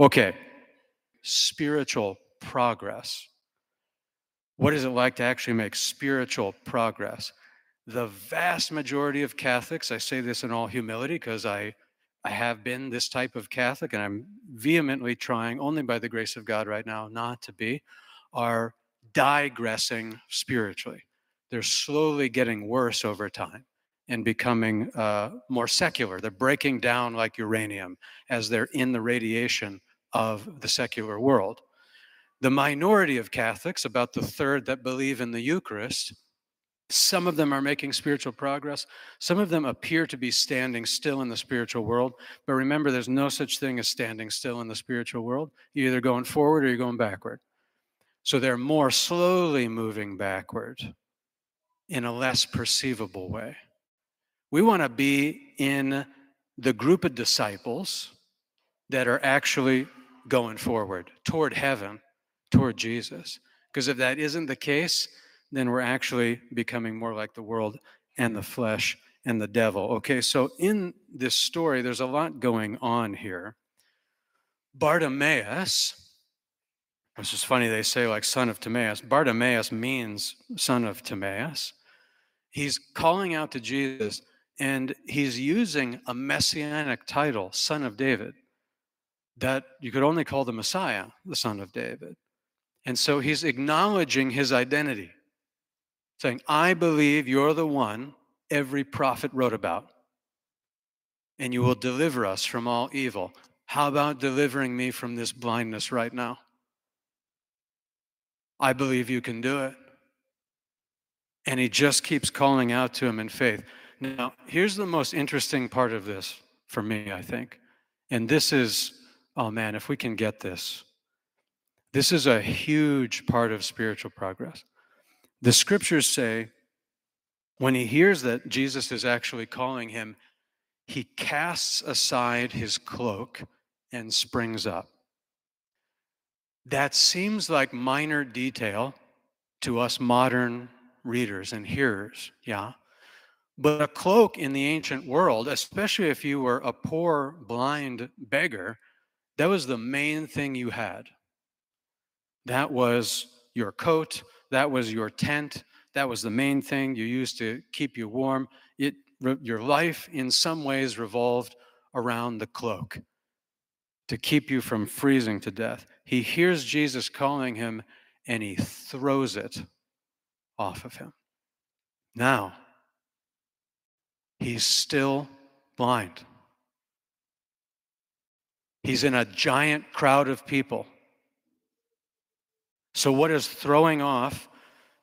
Okay, spiritual progress. What is it like to actually make spiritual progress? The vast majority of Catholics, I say this in all humility because I, I have been this type of Catholic and I'm vehemently trying, only by the grace of God right now, not to be, are digressing spiritually. They're slowly getting worse over time and becoming uh, more secular. They're breaking down like uranium as they're in the radiation of the secular world. The minority of Catholics, about the third that believe in the Eucharist, some of them are making spiritual progress. Some of them appear to be standing still in the spiritual world. But remember, there's no such thing as standing still in the spiritual world. You're either going forward or you're going backward. So they're more slowly moving backward in a less perceivable way. We want to be in the group of disciples that are actually going forward toward heaven, toward Jesus. Because if that isn't the case, then we're actually becoming more like the world and the flesh and the devil. Okay, so in this story, there's a lot going on here. Bartimaeus, which is funny, they say like son of Timaeus. Bartimaeus means son of Timaeus. He's calling out to Jesus and he's using a messianic title, son of David, that you could only call the Messiah, the son of David. And so he's acknowledging his identity, saying, I believe you're the one every prophet wrote about, and you will deliver us from all evil. How about delivering me from this blindness right now? I believe you can do it. And he just keeps calling out to him in faith. Now, here's the most interesting part of this for me, I think. And this is, oh man, if we can get this, this is a huge part of spiritual progress. The scriptures say when he hears that Jesus is actually calling him, he casts aside his cloak and springs up. That seems like minor detail to us modern readers and hearers, yeah? But a cloak in the ancient world, especially if you were a poor, blind beggar, that was the main thing you had. That was your coat, that was your tent, that was the main thing you used to keep you warm. It, your life, in some ways, revolved around the cloak to keep you from freezing to death. He hears Jesus calling him and he throws it off of him. Now, he's still blind. He's in a giant crowd of people. So, what is throwing off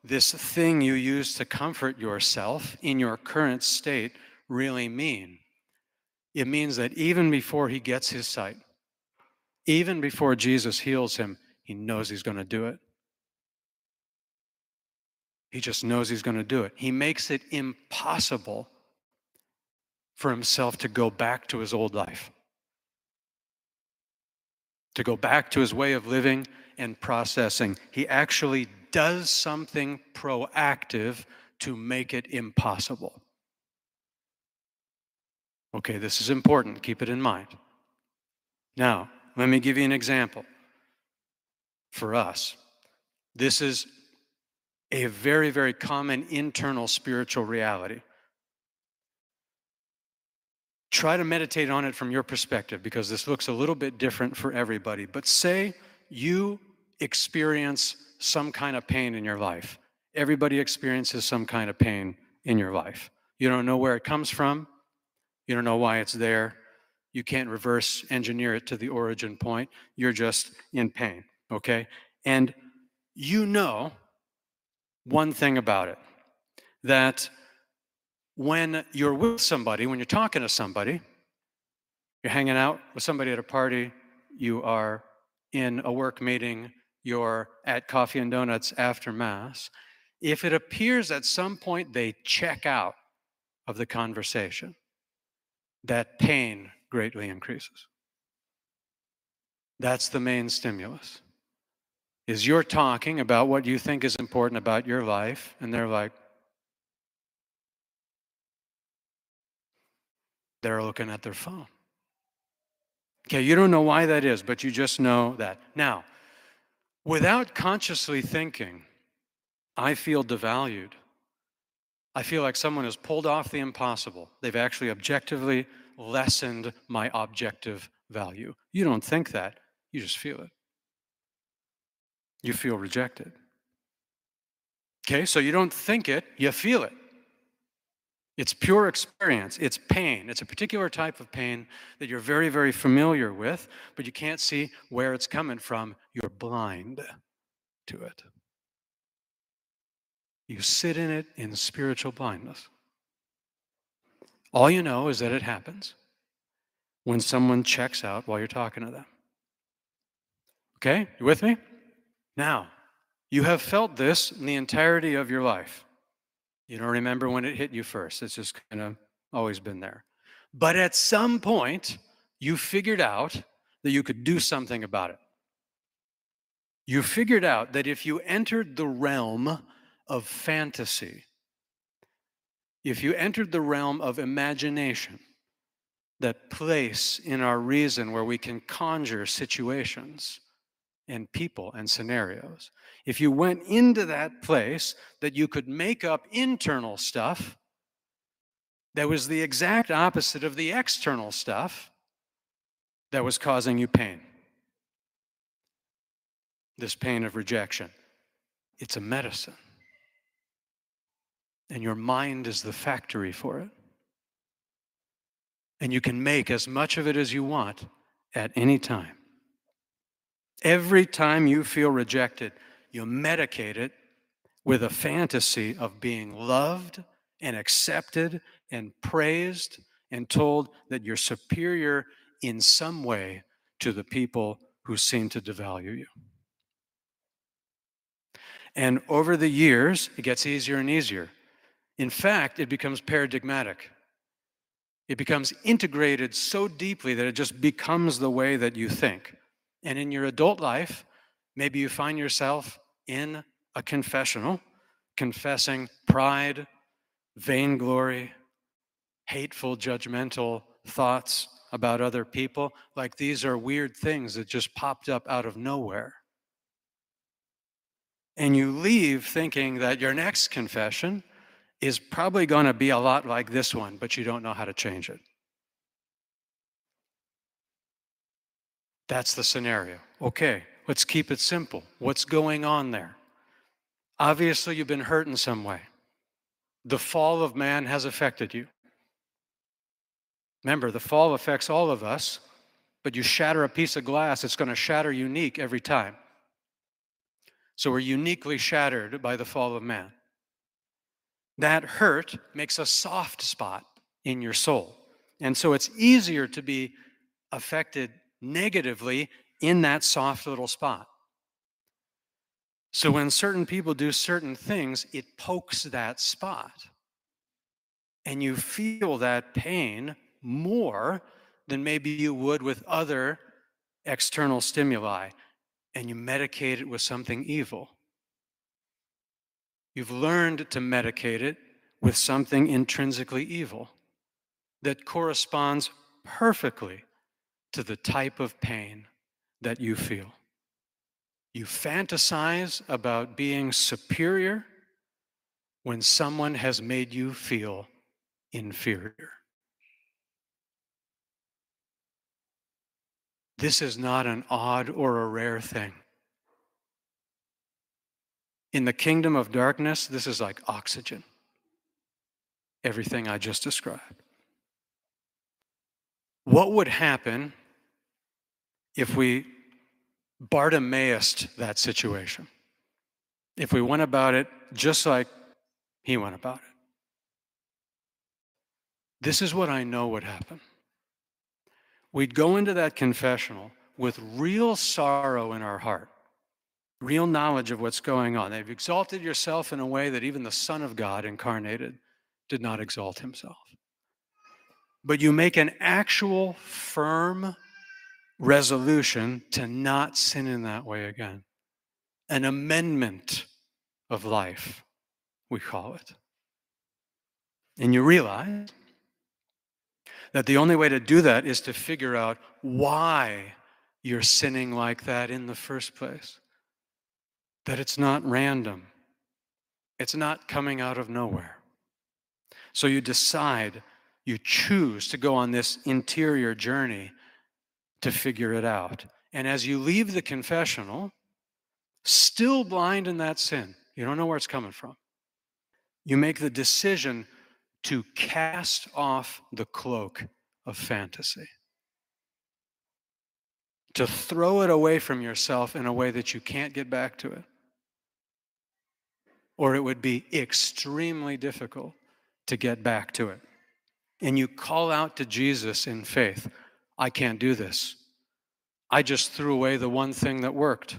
this thing you use to comfort yourself in your current state really mean? It means that even before he gets his sight, even before Jesus heals him, he knows he's going to do it. He just knows he's going to do it. He makes it impossible for himself to go back to his old life, to go back to his way of living and processing. He actually does something proactive to make it impossible. Okay, this is important. Keep it in mind. Now, let me give you an example for us. This is a very, very common internal spiritual reality. Try to meditate on it from your perspective because this looks a little bit different for everybody. But say you experience some kind of pain in your life. Everybody experiences some kind of pain in your life. You don't know where it comes from, you don't know why it's there. You can't reverse engineer it to the origin point. You're just in pain, okay? And you know one thing about it that when you're with somebody, when you're talking to somebody, you're hanging out with somebody at a party, you are in a work meeting, you're at coffee and donuts after Mass, if it appears at some point they check out of the conversation, that pain greatly increases. That's the main stimulus. Is you're talking about what you think is important about your life, and they're like, they're looking at their phone. Okay, you don't know why that is, but you just know that. Now, without consciously thinking, I feel devalued. I feel like someone has pulled off the impossible. They've actually objectively lessened my objective value. You don't think that, you just feel it. You feel rejected. Okay, so you don't think it, you feel it. It's pure experience. It's pain. It's a particular type of pain that you're very, very familiar with, but you can't see where it's coming from. You're blind to it. You sit in it in spiritual blindness. All you know is that it happens when someone checks out while you're talking to them. Okay, you with me? Now, you have felt this in the entirety of your life. You don't remember when it hit you first. It's just kind of always been there. But at some point, you figured out that you could do something about it. You figured out that if you entered the realm of fantasy, if you entered the realm of imagination, that place in our reason where we can conjure situations, and people and scenarios. If you went into that place that you could make up internal stuff that was the exact opposite of the external stuff that was causing you pain. This pain of rejection. It's a medicine. And your mind is the factory for it. And you can make as much of it as you want at any time. Every time you feel rejected, you medicate it with a fantasy of being loved and accepted and praised and told that you're superior in some way to the people who seem to devalue you. And over the years, it gets easier and easier. In fact, it becomes paradigmatic. It becomes integrated so deeply that it just becomes the way that you think. And in your adult life, maybe you find yourself in a confessional, confessing pride, vainglory, hateful, judgmental thoughts about other people, like these are weird things that just popped up out of nowhere. And you leave thinking that your next confession is probably going to be a lot like this one, but you don't know how to change it. That's the scenario. Okay, let's keep it simple. What's going on there? Obviously, you've been hurt in some way. The fall of man has affected you. Remember, the fall affects all of us, but you shatter a piece of glass, it's going to shatter unique every time. So we're uniquely shattered by the fall of man. That hurt makes a soft spot in your soul. And so it's easier to be affected negatively in that soft little spot. So when certain people do certain things, it pokes that spot. And you feel that pain more than maybe you would with other external stimuli. And you medicate it with something evil. You've learned to medicate it with something intrinsically evil that corresponds perfectly to the type of pain that you feel. You fantasize about being superior when someone has made you feel inferior. This is not an odd or a rare thing. In the kingdom of darkness, this is like oxygen. Everything I just described. What would happen if we Bartimaeus that situation, if we went about it just like he went about it. This is what I know would happen. We'd go into that confessional with real sorrow in our heart, real knowledge of what's going on. They've exalted yourself in a way that even the Son of God incarnated did not exalt himself. But you make an actual, firm resolution to not sin in that way again. An amendment of life, we call it. And you realize that the only way to do that is to figure out why you're sinning like that in the first place. That it's not random, it's not coming out of nowhere. So you decide, you choose to go on this interior journey to figure it out. And as you leave the confessional, still blind in that sin, you don't know where it's coming from, you make the decision to cast off the cloak of fantasy, to throw it away from yourself in a way that you can't get back to it. Or it would be extremely difficult to get back to it. And you call out to Jesus in faith I can't do this. I just threw away the one thing that worked.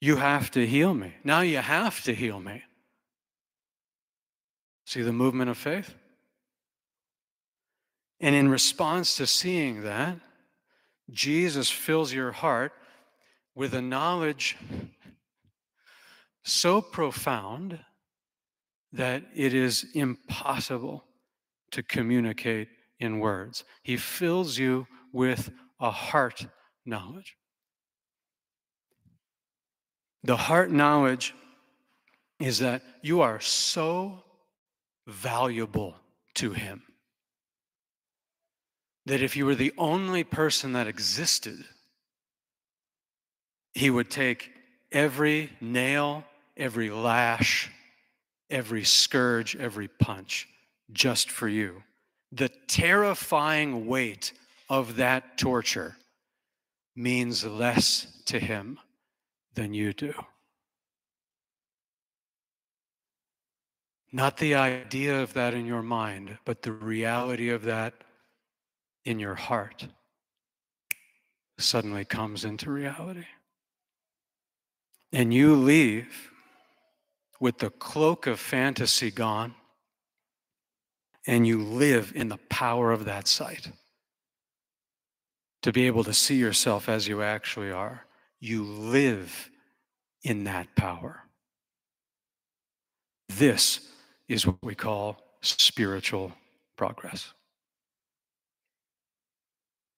You have to heal me. Now you have to heal me. See the movement of faith? And in response to seeing that, Jesus fills your heart with a knowledge so profound that it is impossible to communicate in words. He fills you with a heart knowledge. The heart knowledge is that you are so valuable to Him that if you were the only person that existed, He would take every nail, every lash, every scourge, every punch just for you. The terrifying weight of that torture means less to him than you do. Not the idea of that in your mind, but the reality of that in your heart suddenly comes into reality. And you leave with the cloak of fantasy gone, and you live in the power of that sight. To be able to see yourself as you actually are, you live in that power. This is what we call spiritual progress.